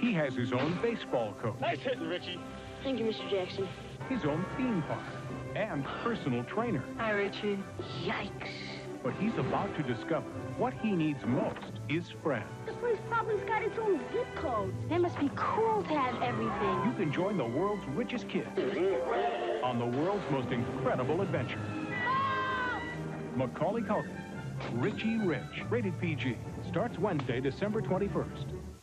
He has his own baseball coach, Nice hitting, Richie. Thank you, Mr. Jackson. his own theme park, and personal trainer. Hi, Richie. Yikes. But he's about to discover what he needs most is friends. The place probably's got its own zip code. They must be cool to have everything. You can join the world's richest kids on the world's most incredible adventure. Macaulay Culkin, Richie Rich, rated PG, starts Wednesday, December 21st.